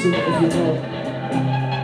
soup if you know.